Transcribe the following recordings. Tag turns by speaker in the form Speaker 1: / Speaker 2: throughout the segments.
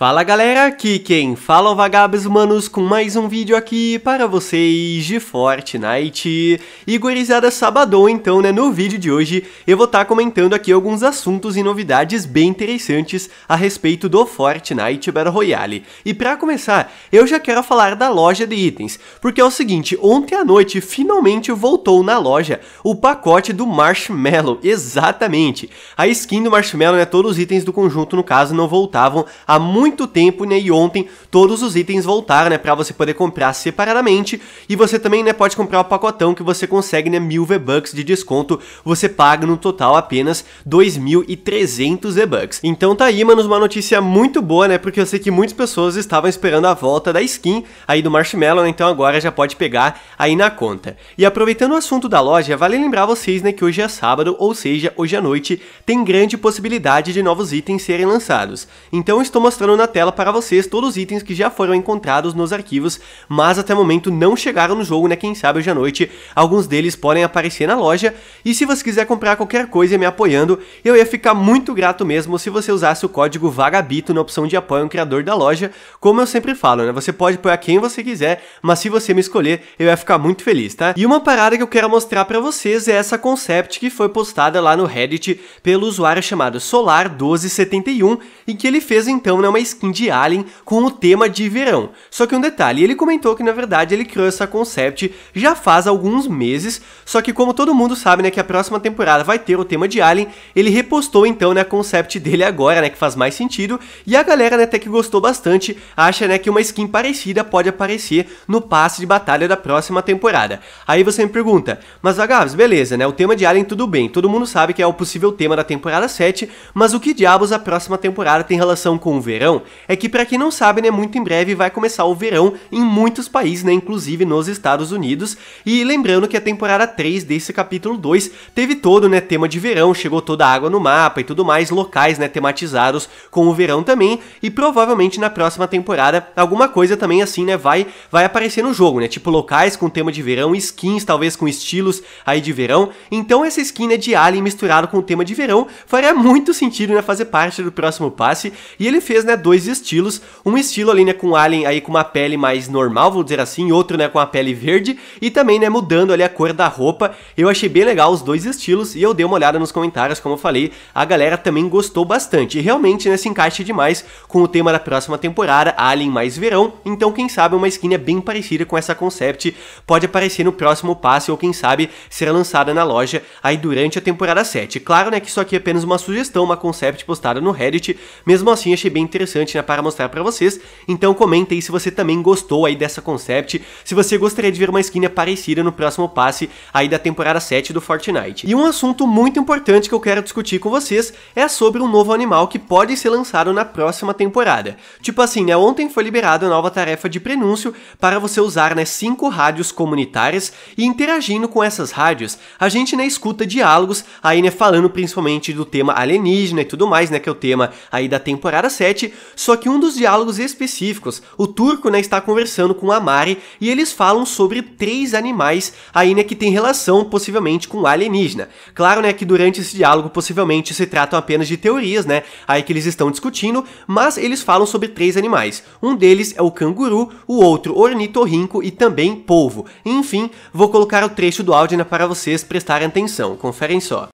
Speaker 1: Fala galera, aqui quem fala é o Vagabos Humanos com mais um vídeo aqui para vocês de Fortnite. Gurizada sabadão então, né, no vídeo de hoje eu vou estar tá comentando aqui alguns assuntos e novidades bem interessantes a respeito do Fortnite Battle Royale. E para começar, eu já quero falar da loja de itens, porque é o seguinte, ontem à noite finalmente voltou na loja o pacote do Marshmallow, exatamente. A skin do Marshmallow, né, todos os itens do conjunto no caso não voltavam há muito muito tempo, né? E ontem todos os itens voltaram, né? Pra você poder comprar separadamente. E você também, né, pode comprar o pacotão que você consegue, né? Mil V-Bucks de desconto. Você paga no total apenas 2.300 V-Bucks. Então tá aí, mano, uma notícia muito boa, né? Porque eu sei que muitas pessoas estavam esperando a volta da skin aí do Marshmallow, né? Então agora já pode pegar aí na conta. E aproveitando o assunto da loja, vale lembrar vocês, né, que hoje é sábado, ou seja, hoje à noite, tem grande possibilidade de novos itens serem lançados. Então estou mostrando na tela para vocês todos os itens que já foram encontrados nos arquivos, mas até o momento não chegaram no jogo, né? Quem sabe hoje à noite alguns deles podem aparecer na loja. E se você quiser comprar qualquer coisa me apoiando, eu ia ficar muito grato mesmo se você usasse o código VAGABITO na opção de apoio ao criador da loja. Como eu sempre falo, né? Você pode apoiar quem você quiser, mas se você me escolher, eu ia ficar muito feliz, tá? E uma parada que eu quero mostrar para vocês é essa concept que foi postada lá no Reddit pelo usuário chamado Solar1271, em que ele fez então né, uma skin de Alien com o tema de verão. Só que um detalhe, ele comentou que na verdade ele criou essa concept já faz alguns meses, só que como todo mundo sabe, né, que a próxima temporada vai ter o tema de Alien, ele repostou então, né, a concept dele agora, né, que faz mais sentido, e a galera, né, até que gostou bastante, acha, né, que uma skin parecida pode aparecer no passe de batalha da próxima temporada. Aí você me pergunta, mas Agavs, beleza, né, o tema de Alien tudo bem, todo mundo sabe que é o possível tema da temporada 7, mas o que diabos a próxima temporada tem relação com o verão? É que para quem não sabe, né, muito em breve vai começar o verão em muitos países, né, inclusive nos Estados Unidos. E lembrando que a temporada 3 desse capítulo 2 teve todo, né, tema de verão, chegou toda a água no mapa e tudo mais, locais, né, tematizados com o verão também, e provavelmente na próxima temporada alguma coisa também assim, né, vai vai aparecer no jogo, né, tipo locais com tema de verão, skins talvez com estilos aí de verão. Então essa skin né, de Alien misturado com o tema de verão faria muito sentido, né, fazer parte do próximo passe. E ele fez, né, dois estilos. Um estilo ali, né, com alien aí com uma pele mais normal, vou dizer assim, outro, né, com a pele verde e também, né, mudando ali a cor da roupa. Eu achei bem legal os dois estilos e eu dei uma olhada nos comentários, como eu falei, a galera também gostou bastante. E realmente, né, se encaixa demais com o tema da próxima temporada, Alien mais verão. Então, quem sabe uma skin é bem parecida com essa concept pode aparecer no próximo passe ou quem sabe ser lançada na loja aí durante a temporada 7. Claro, né, que isso aqui é apenas uma sugestão, uma concept postada no Reddit. Mesmo assim, achei bem interessante interessante né, para mostrar para vocês. Então comenta aí se você também gostou aí dessa concept, se você gostaria de ver uma skin parecida no próximo passe aí da temporada 7 do Fortnite. E um assunto muito importante que eu quero discutir com vocês é sobre um novo animal que pode ser lançado na próxima temporada. Tipo assim, né, ontem foi liberada a nova tarefa de prenúncio para você usar, né, cinco rádios comunitárias e interagindo com essas rádios, a gente, né, escuta diálogos aí, né, falando principalmente do tema alienígena e tudo mais, né, que é o tema aí da temporada 7, só que um dos diálogos específicos, o turco né, está conversando com a Mari e eles falam sobre três animais aí né, que tem relação possivelmente com alienígena. Claro né, que durante esse diálogo possivelmente se tratam apenas de teorias, né, aí que eles estão discutindo, mas eles falam sobre três animais. Um deles é o canguru, o outro ornitorrinco e também polvo. Enfim, vou colocar o trecho do áudio né, para vocês prestarem atenção. Conferem só.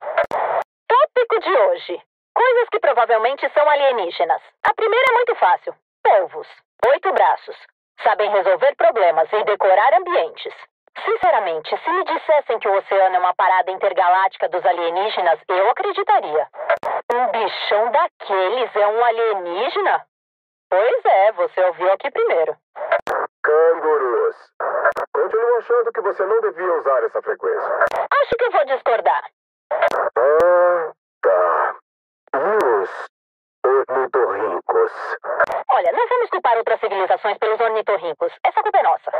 Speaker 2: Tópico de hoje. Coisas que provavelmente são alienígenas. A primeira é muito fácil: polvos. Oito braços. Sabem resolver problemas e decorar ambientes. Sinceramente, se me dissessem que o oceano é uma parada intergaláctica dos alienígenas, eu acreditaria. Um bichão daqueles é um alienígena? Pois é, você ouviu aqui primeiro.
Speaker 3: Cangurus. Continuo achando que você não devia usar essa frequência.
Speaker 2: Acho que eu vou discordar.
Speaker 3: Ah. Os ornitorrincos.
Speaker 2: Olha, não vamos culpar outras civilizações pelos ornitorrincos. Essa culpa é nossa.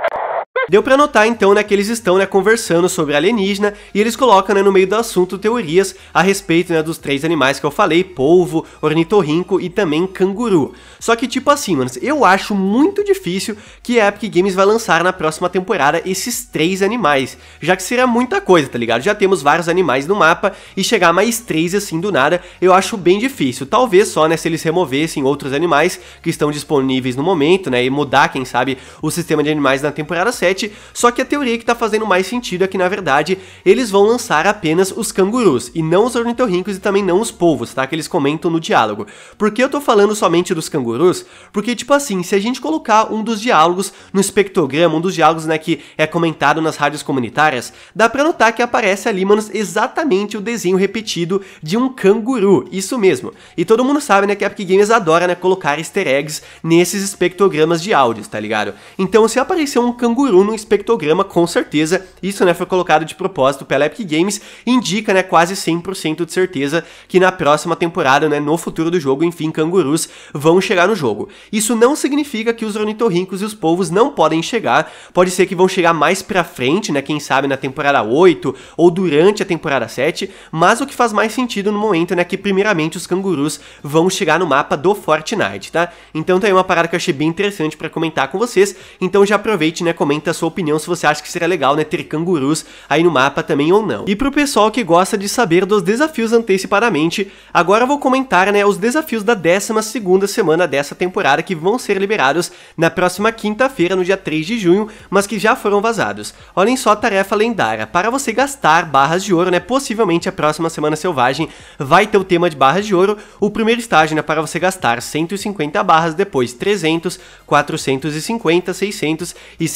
Speaker 1: Deu pra notar então, né, que eles estão, né, conversando sobre alienígena e eles colocam, né, no meio do assunto teorias a respeito, né, dos três animais que eu falei, polvo, ornitorrinco e também canguru. Só que tipo assim, mano, eu acho muito difícil que a Epic Games vai lançar na próxima temporada esses três animais, já que seria muita coisa, tá ligado? Já temos vários animais no mapa e chegar mais três assim do nada, eu acho bem difícil. Talvez só, né, se eles removessem outros animais que estão disponíveis no momento, né, e mudar, quem sabe, o sistema de animais na temporada 7, só que a teoria que tá fazendo mais sentido é que, na verdade, eles vão lançar apenas os cangurus, e não os ornitorrincos e também não os polvos, tá, que eles comentam no diálogo. Por que eu tô falando somente dos cangurus? Porque, tipo assim, se a gente colocar um dos diálogos no espectrograma, um dos diálogos, né, que é comentado nas rádios comunitárias, dá pra notar que aparece ali, manos, exatamente o desenho repetido de um canguru, isso mesmo. E todo mundo sabe, né, que a Epic Games adora, né, colocar easter eggs nesses espectrogramas de áudios, tá ligado? Então, se aparecer um canguru no espectrograma, com certeza, isso, né, foi colocado de propósito pela Epic Games, indica, né, quase 100% de certeza que na próxima temporada, né, no futuro do jogo, enfim, cangurus vão chegar no jogo. Isso não significa que os ornitorrincos e os povos não podem chegar, pode ser que vão chegar mais pra frente, né, quem sabe na temporada 8 ou durante a temporada 7, mas o que faz mais sentido no momento, né, que primeiramente os cangurus vão chegar no mapa do Fortnite, tá? Então tá aí uma parada que eu achei bem interessante para comentar com vocês, então já aproveite, né, comenta sua opinião se você acha que seria legal, né, ter cangurus aí no mapa também ou não. E pro pessoal que gosta de saber dos desafios antecipadamente, agora eu vou comentar, né, os desafios da 12 segunda semana dessa temporada que vão ser liberados na próxima quinta-feira, no dia 3 de junho, mas que já foram vazados. Olhem só a tarefa lendária, para você gastar barras de ouro, né, possivelmente a próxima semana selvagem vai ter o tema de barras de ouro, o primeiro estágio, né, para você gastar 150 barras, depois 300, 450, 600 e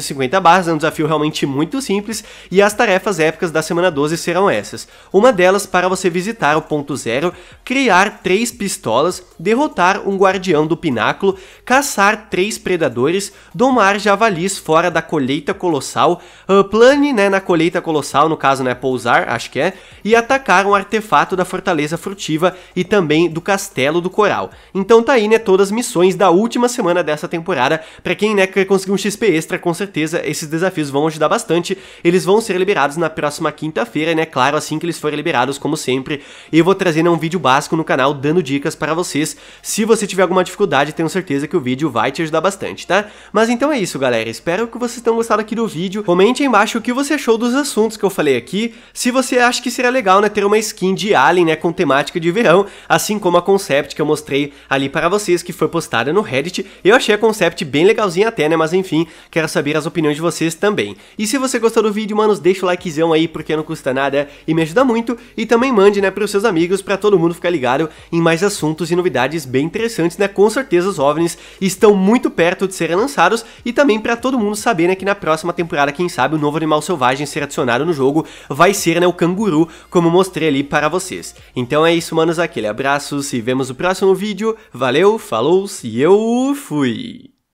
Speaker 1: 750 barras, é um desafio realmente muito simples, e as tarefas épicas da semana 12 serão essas. Uma delas para você visitar o ponto zero, criar três pistolas, derrotar um guardião do pináculo, caçar três predadores, domar javalis fora da colheita colossal, uh, plane né, na colheita colossal, no caso né, pousar, acho que é, e atacar um artefato da fortaleza furtiva e também do castelo do coral. Então tá aí né, todas as missões da última semana dessa temporada, para quem né, quer conseguir um XP extra, com certeza esses desafios vão ajudar bastante, eles vão ser liberados na próxima quinta-feira, né, claro, assim que eles forem liberados, como sempre, eu vou trazer né, um vídeo básico no canal dando dicas para vocês, se você tiver alguma dificuldade, tenho certeza que o vídeo vai te ajudar bastante, tá? Mas então é isso, galera, espero que vocês tenham gostado aqui do vídeo, comente aí embaixo o que você achou dos assuntos que eu falei aqui, se você acha que seria legal, né, ter uma skin de Alien, né, com temática de verão, assim como a Concept que eu mostrei ali para vocês, que foi postada no Reddit, eu achei a Concept bem legalzinha até, né, mas enfim, quero saber as opiniões de vocês também. E se você gostou do vídeo, manos, deixa o likezão aí, porque não custa nada e me ajuda muito, e também mande, né, pros seus amigos, para todo mundo ficar ligado em mais assuntos e novidades bem interessantes, né, com certeza os OVNIs estão muito perto de serem lançados, e também para todo mundo saber, né, que na próxima temporada, quem sabe, o novo animal selvagem ser adicionado no jogo vai ser, né, o canguru, como mostrei ali para vocês. Então é isso, manos, aquele abraço, se vemos no próximo vídeo, valeu, falou, e eu fui!